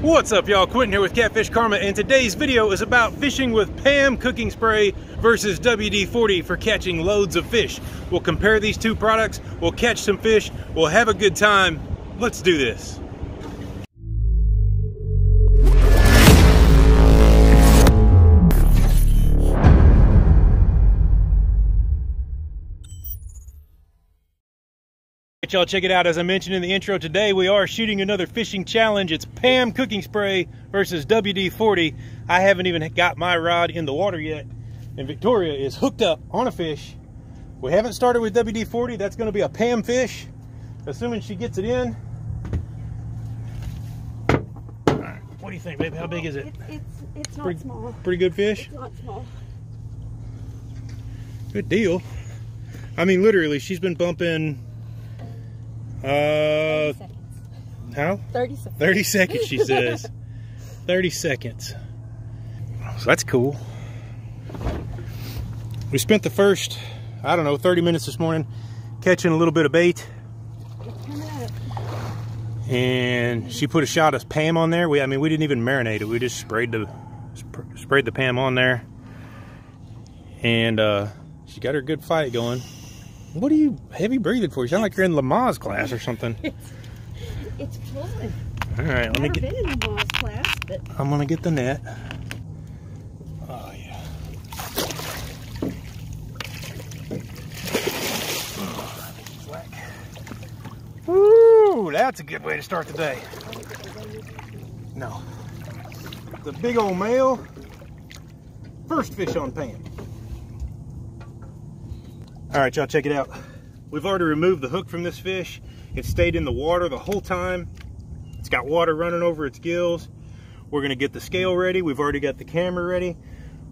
What's up y'all, Quentin here with Catfish Karma and today's video is about fishing with PAM cooking spray versus WD-40 for catching loads of fish. We'll compare these two products, we'll catch some fish, we'll have a good time. Let's do this. Y'all check it out. As i mentioned in the intro today we are shooting another fishing challenge. It's pam cooking spray versus wd-40 i haven't even got my rod in the water yet and victoria is hooked up on a fish. We haven't started with wd-40 that's going to be a pam fish. Assuming she gets it in. What do you think baby? How big is it? It's, it's, it's not pretty, small. pretty good fish? It's not small. Good deal. I mean literally she's been bumping uh, 30 seconds. how? 30 seconds. 30 seconds, she says. 30 seconds. So that's cool. We spent the first, I don't know, 30 minutes this morning catching a little bit of bait. And she put a shot of Pam on there. We, I mean, we didn't even marinate it. We just sprayed the sp sprayed the Pam on there, and uh, she got her good fight going. What are you heavy breathing for? You sound like you're in Lamaze class or something. It's, it's fun. All right, let me get. been in Lamaze class, but I'm gonna get the net. Oh yeah. Woo! That's a good way to start the day. No. The big old male. First fish on Pam. All right, y'all, check it out. We've already removed the hook from this fish. It stayed in the water the whole time. It's got water running over its gills. We're gonna get the scale ready. We've already got the camera ready.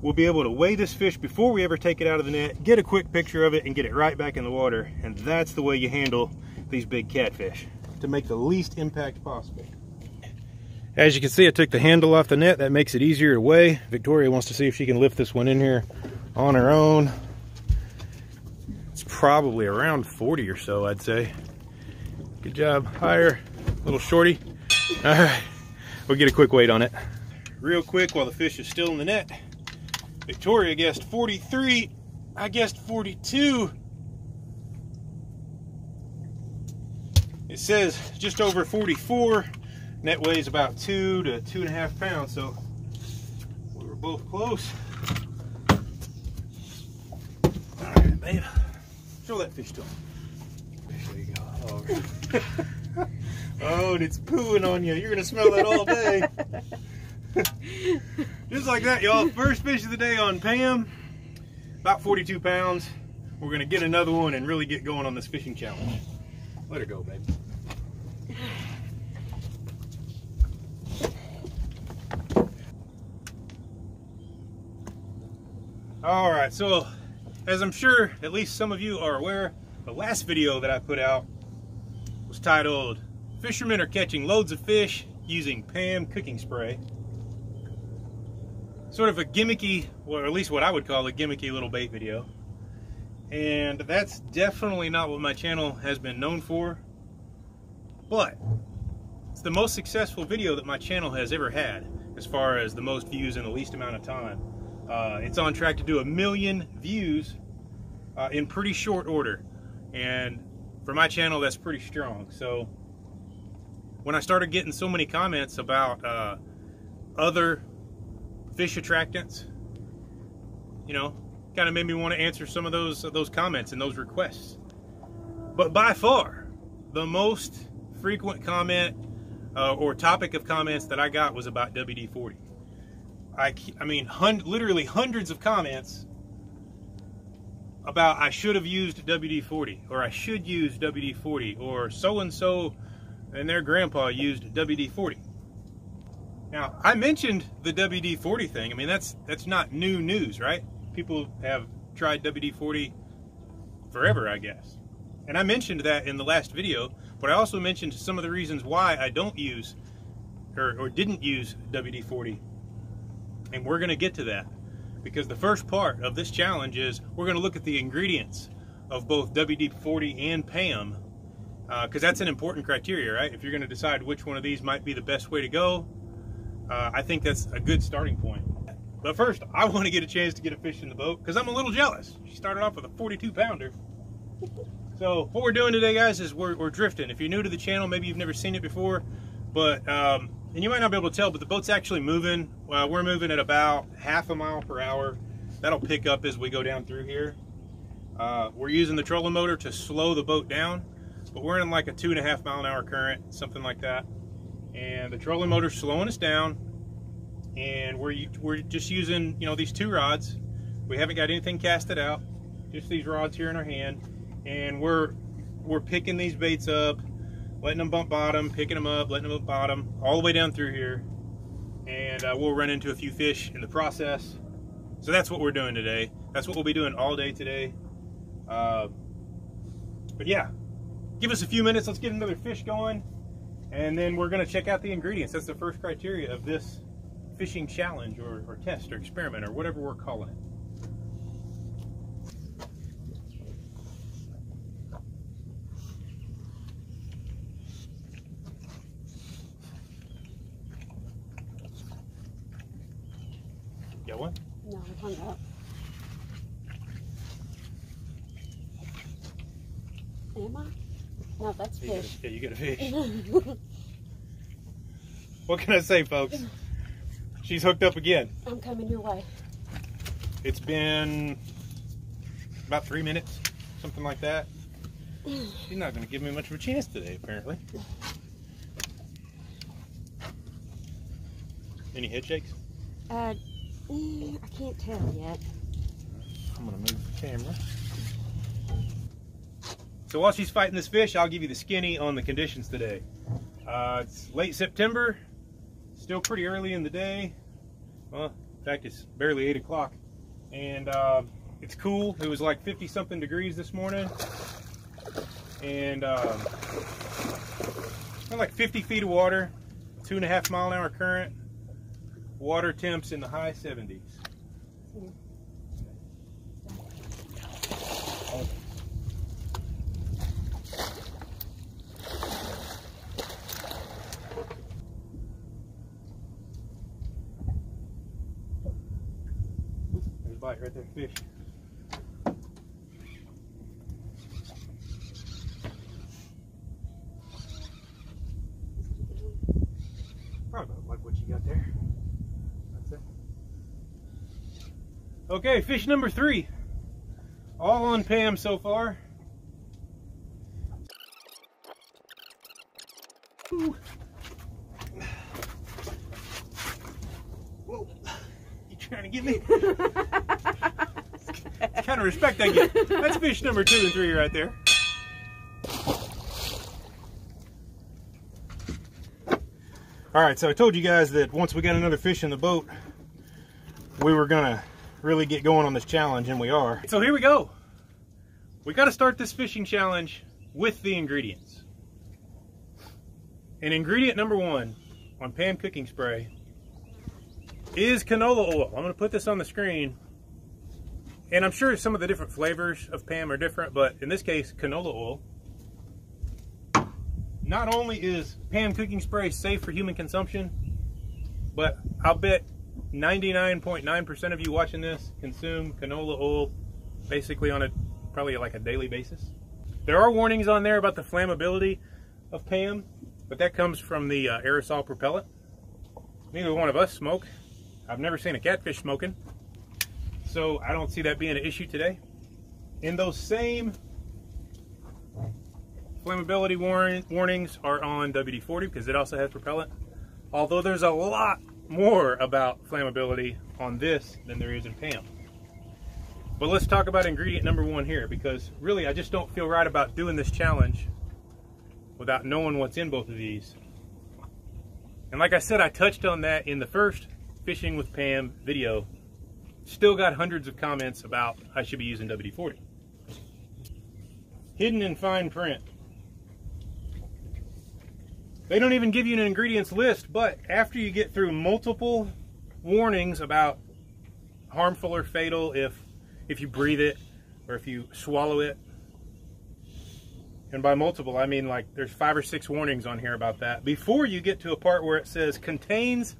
We'll be able to weigh this fish before we ever take it out of the net, get a quick picture of it, and get it right back in the water. And that's the way you handle these big catfish, to make the least impact possible. As you can see, I took the handle off the net. That makes it easier to weigh. Victoria wants to see if she can lift this one in here on her own. Probably around 40 or so, I'd say. Good job. Higher, little shorty. All right, we'll get a quick weight on it. Real quick while the fish is still in the net. Victoria guessed 43. I guessed 42. It says just over 44. Net weighs about two to two and a half pounds, so we were both close. All right, babe. Show that fish to him. There you go. Oh, oh, and it's pooing on you. You're gonna smell that all day. Just like that, y'all. First fish of the day on Pam. About 42 pounds. We're gonna get another one and really get going on this fishing challenge. Let her go, babe. All right, so as I'm sure at least some of you are aware, the last video that I put out was titled Fishermen are catching loads of fish using Pam cooking spray. Sort of a gimmicky, or at least what I would call a gimmicky little bait video. And that's definitely not what my channel has been known for. But it's the most successful video that my channel has ever had as far as the most views in the least amount of time. Uh, it's on track to do a million views uh, in pretty short order. And for my channel, that's pretty strong. So when I started getting so many comments about uh, other fish attractants, you know, kind of made me want to answer some of those those comments and those requests. But by far, the most frequent comment uh, or topic of comments that I got was about WD-40. I, I mean, hun literally hundreds of comments about I should have used WD-40 or I should use WD-40 or so-and-so and their grandpa used WD-40. Now, I mentioned the WD-40 thing. I mean, that's that's not new news, right? People have tried WD-40 forever, I guess. And I mentioned that in the last video, but I also mentioned some of the reasons why I don't use or, or didn't use WD-40. And we're going to get to that because the first part of this challenge is we're going to look at the ingredients of both WD-40 and PAM because uh, that's an important criteria, right? If you're going to decide which one of these might be the best way to go, uh, I think that's a good starting point. But first, I want to get a chance to get a fish in the boat because I'm a little jealous. She started off with a 42 pounder. So what we're doing today, guys, is we're, we're drifting. If you're new to the channel, maybe you've never seen it before, but um, and you might not be able to tell, but the boat's actually moving. Well, we're moving at about half a mile per hour. That'll pick up as we go down through here. Uh, we're using the trolling motor to slow the boat down, but we're in like a two and a half mile an hour current, something like that. And the trolling motor's slowing us down, and we're we're just using you know these two rods. We haven't got anything casted out, just these rods here in our hand, and we're we're picking these baits up, letting them bump bottom, picking them up, letting them bump bottom, all the way down through here, and uh, we'll run into a few fish in the process. So that's what we're doing today. That's what we'll be doing all day today. Uh, but yeah, give us a few minutes. Let's get another fish going. And then we're going to check out the ingredients. That's the first criteria of this fishing challenge or, or test or experiment or whatever we're calling it. Got one? No, I hung up. Am I? No, that's You got a- fish. yeah, you got a fish. what can I say, folks? She's hooked up again. I'm coming your way. It's been about three minutes, something like that. She's not going to give me much of a chance today, apparently. Any head shakes? Uh, mm, I can't tell yet. I'm to move the camera. So while she's fighting this fish, I'll give you the skinny on the conditions today. Uh, it's late September, still pretty early in the day. Well, in fact, it's barely 8 o'clock. And uh, it's cool. It was like 50 something degrees this morning. And um, like 50 feet of water, two and a half mile an hour current, water temps in the high 70s. There's a bite right there, fish. Probably about like what you got there. That's it. Okay, fish number three. All on Pam so far. Ooh. Whoa. You trying to get me? kind of respect I get. That's fish number two and three right there. All right, so I told you guys that once we got another fish in the boat, we were gonna really get going on this challenge, and we are. So here we go. We got to start this fishing challenge with the ingredients. And ingredient number one on Pam cooking spray is canola oil. I'm gonna put this on the screen. And I'm sure some of the different flavors of Pam are different, but in this case, canola oil. Not only is Pam cooking spray safe for human consumption, but I'll bet 99.9% of you watching this consume canola oil basically on a probably like a daily basis. There are warnings on there about the flammability of Pam, but that comes from the uh, aerosol propellant. Neither one of us smoke. I've never seen a catfish smoking, so I don't see that being an issue today. In those same flammability warn warnings are on WD-40 because it also has propellant. Although there's a lot more about flammability on this than there is in PAM. But let's talk about ingredient number one here because really I just don't feel right about doing this challenge without knowing what's in both of these. And like I said, I touched on that in the first Fishing with Pam video. Still got hundreds of comments about I should be using WD-40. Hidden in fine print. They don't even give you an ingredients list, but after you get through multiple warnings about harmful or fatal if if you breathe it or if you swallow it. And by multiple, I mean like there's five or six warnings on here about that. Before you get to a part where it says contains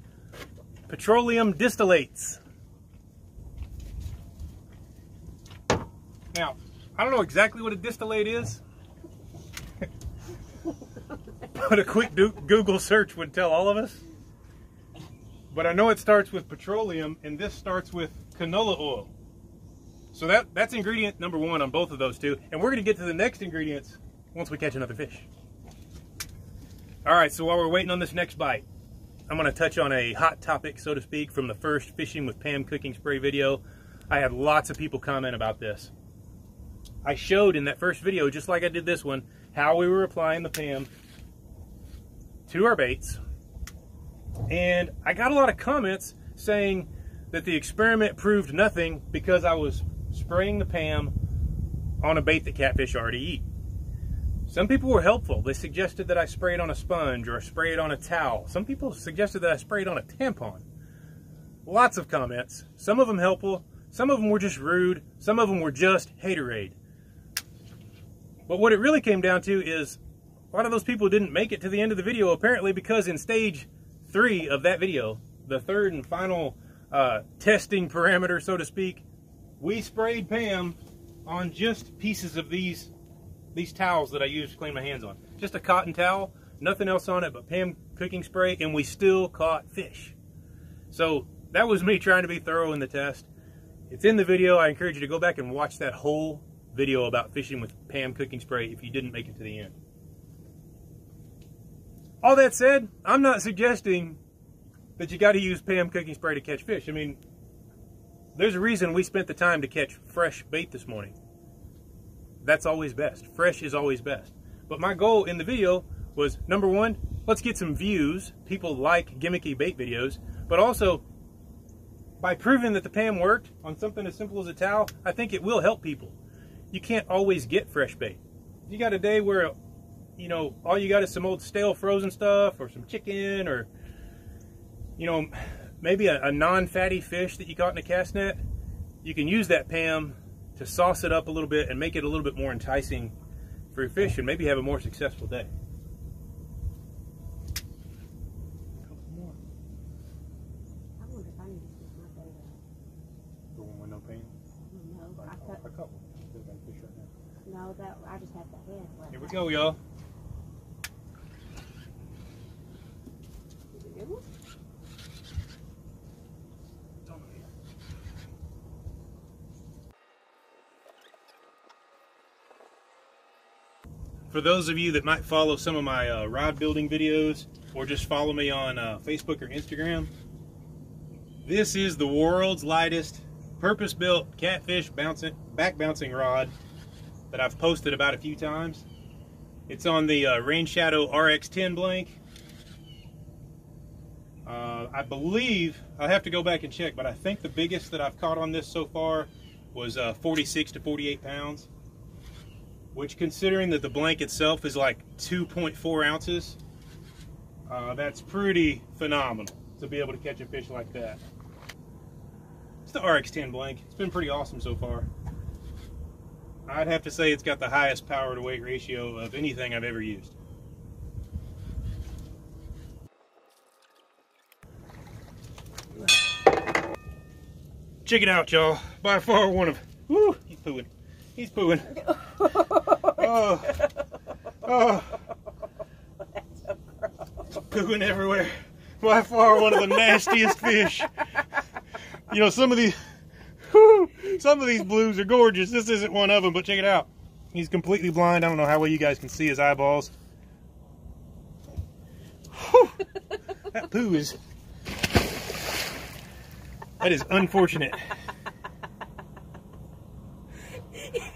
petroleum distillates. Now, I don't know exactly what a distillate is, but a quick Google search would tell all of us. But I know it starts with petroleum, and this starts with canola oil. So that, that's ingredient number one on both of those two. And we're going to get to the next ingredients once we catch another fish. All right, so while we're waiting on this next bite, I'm going to touch on a hot topic, so to speak, from the first Fishing with Pam cooking spray video. I had lots of people comment about this. I showed in that first video, just like I did this one, how we were applying the PAM to our baits. And I got a lot of comments saying that the experiment proved nothing because I was spraying the PAM on a bait that catfish already eat. Some people were helpful. They suggested that I spray it on a sponge or spray it on a towel. Some people suggested that I spray it on a tampon. Lots of comments. Some of them helpful. Some of them were just rude. Some of them were just haterade. But what it really came down to is a lot of those people didn't make it to the end of the video apparently because in stage three of that video, the third and final uh, testing parameter, so to speak, we sprayed Pam on just pieces of these these towels that I use to clean my hands on. Just a cotton towel, nothing else on it but Pam cooking spray, and we still caught fish. So that was me trying to be thorough in the test. It's in the video. I encourage you to go back and watch that whole video about fishing with Pam cooking spray if you didn't make it to the end. All that said, I'm not suggesting that you got to use Pam cooking spray to catch fish. I mean, there's a reason we spent the time to catch fresh bait this morning. That's always best. Fresh is always best. But my goal in the video was number one, let's get some views. People like gimmicky bait videos, but also by proving that the PAM worked on something as simple as a towel, I think it will help people. You can't always get fresh bait. You got a day where, you know, all you got is some old stale frozen stuff or some chicken or, you know, maybe a, a non-fatty fish that you caught in a cast net, you can use that PAM to sauce it up a little bit and make it a little bit more enticing for your fish and maybe have a more successful day. No, that I just have the head. Here we go, y'all. For those of you that might follow some of my uh, rod building videos or just follow me on uh, Facebook or Instagram, this is the world's lightest purpose-built catfish bouncing, back bouncing rod that I've posted about a few times. It's on the uh, Rainshadow RX10 blank. Uh, I believe, I'll have to go back and check, but I think the biggest that I've caught on this so far was uh, 46 to 48 pounds which considering that the blank itself is like 2.4 ounces, uh, that's pretty phenomenal to be able to catch a fish like that. It's the RX-10 blank. It's been pretty awesome so far. I'd have to say it's got the highest power to weight ratio of anything I've ever used. Check it out, y'all. By far one of, whoo, he's pooing. He's pooing. Oh, oh. Pooing everywhere. By far one of the nastiest fish. You know, some of these, whew, some of these blues are gorgeous. This isn't one of them, but check it out. He's completely blind. I don't know how well you guys can see his eyeballs. Whew, that poo is, that is unfortunate.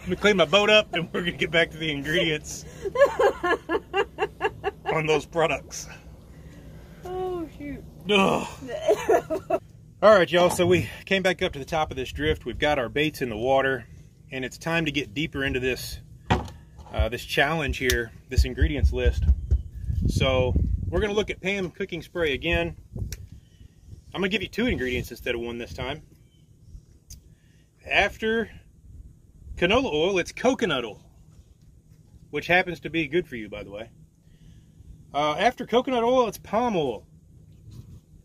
Let me clean my boat up and we're gonna get back to the ingredients on those products. Oh shoot. All right, y'all, so we came back up to the top of this drift. We've got our baits in the water and it's time to get deeper into this uh, this challenge here, this ingredients list. So we're gonna look at Pam cooking spray again. I'm gonna give you two ingredients instead of one this time. After canola oil, it's coconut oil, which happens to be good for you, by the way. Uh, after coconut oil, it's palm oil.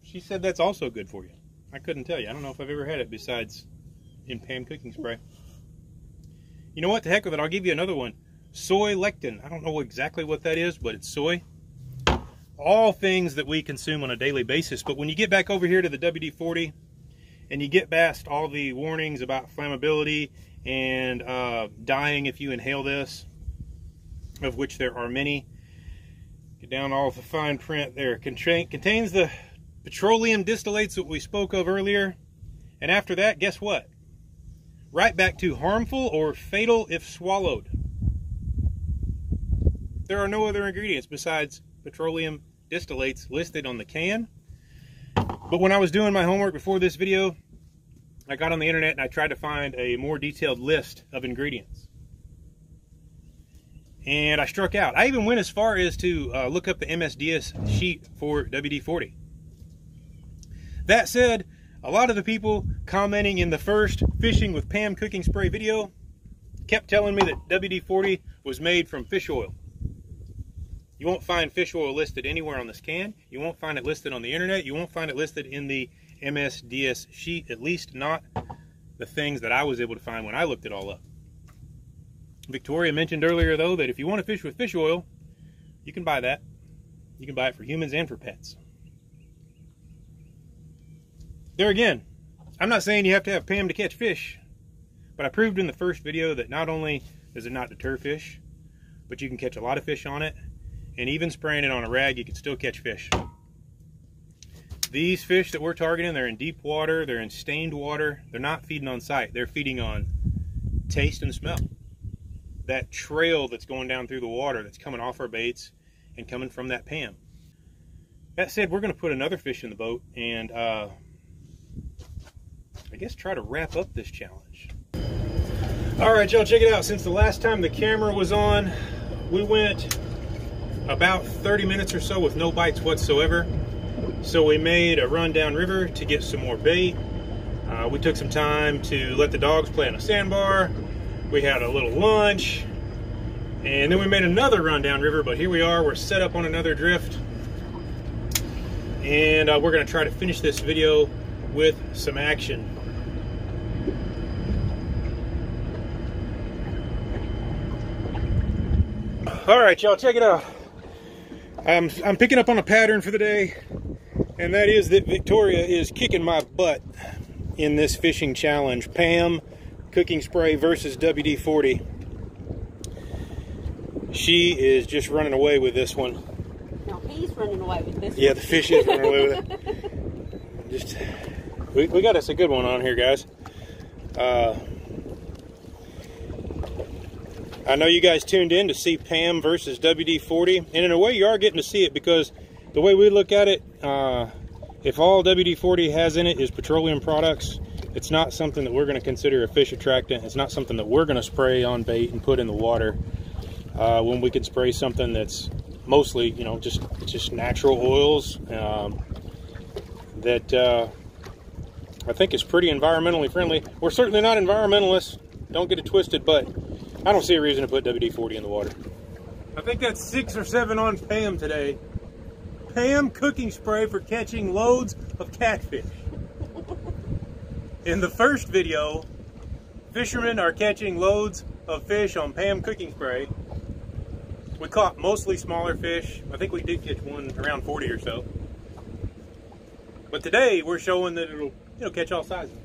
She said that's also good for you. I couldn't tell you. I don't know if I've ever had it besides in Pam cooking spray. You know what? The heck with it. I'll give you another one. Soy lectin. I don't know exactly what that is, but it's soy. All things that we consume on a daily basis. But when you get back over here to the WD-40 and you get past all the warnings about flammability and uh, dying if you inhale this, of which there are many, get down all the fine print there. Contain, Contains the petroleum distillates that we spoke of earlier. And after that, guess what? Right back to harmful or fatal if swallowed. There are no other ingredients besides petroleum distillates listed on the can. But when I was doing my homework before this video, I got on the internet and I tried to find a more detailed list of ingredients. And I struck out. I even went as far as to uh, look up the MSDS sheet for WD-40. That said, a lot of the people commenting in the first Fishing with Pam cooking spray video kept telling me that WD-40 was made from fish oil. You won't find fish oil listed anywhere on this can. You won't find it listed on the internet. You won't find it listed in the MSDS sheet, at least not the things that I was able to find when I looked it all up. Victoria mentioned earlier, though, that if you want to fish with fish oil, you can buy that. You can buy it for humans and for pets. There again, I'm not saying you have to have Pam to catch fish, but I proved in the first video that not only does it not deter fish, but you can catch a lot of fish on it, and even spraying it on a rag, you can still catch fish. These fish that we're targeting, they're in deep water, they're in stained water, they're not feeding on sight, they're feeding on taste and smell. That trail that's going down through the water that's coming off our baits and coming from that Pam. That said, we're going to put another fish in the boat, and uh, I guess try to wrap up this challenge. All right, y'all, check it out. Since the last time the camera was on, we went about 30 minutes or so with no bites whatsoever. So we made a run down river to get some more bait. Uh, we took some time to let the dogs play on a sandbar. We had a little lunch. And then we made another run down river, but here we are. We're set up on another drift. And uh, we're going to try to finish this video with some action. All right, y'all, check it out. I'm, I'm picking up on a pattern for the day, and that is that Victoria is kicking my butt in this fishing challenge. Pam cooking spray versus WD-40. She is just running away with this one. No, he's running away with this Yeah, one. the fish is running away with it. Just, we, we got us a good one on here, guys. Uh, I know you guys tuned in to see Pam versus WD-40, and in a way you are getting to see it because the way we look at it, uh, if all WD-40 has in it is petroleum products, it's not something that we're going to consider a fish attractant. It's not something that we're going to spray on bait and put in the water uh, when we can spray something that's mostly, you know, just just natural oils um, that uh, I think is pretty environmentally friendly. We're certainly not environmentalists. Don't get it twisted, but I don't see a reason to put WD-40 in the water. I think that's six or seven on Pam today. Pam cooking spray for catching loads of catfish. In the first video, fishermen are catching loads of fish on Pam cooking spray. We caught mostly smaller fish. I think we did catch one around 40 or so. But today we're showing that it'll, it'll catch all sizes.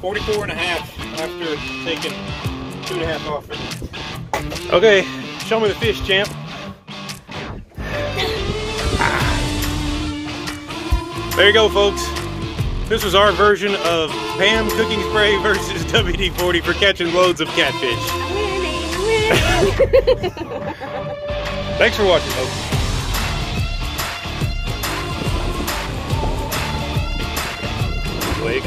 44 and a half after taking two and a half off. It. Okay, show me the fish, champ. There you go, folks. This was our version of Pam cooking spray versus WD-40 for catching loads of catfish. Thanks for watching, folks. Wake.